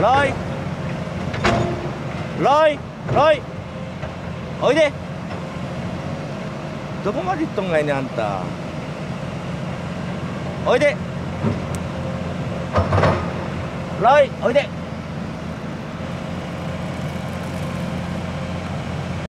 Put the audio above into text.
ライ。ライ。ライ。おいで。どこまで行っとんがいねあんた。おいで。ライ。おいで。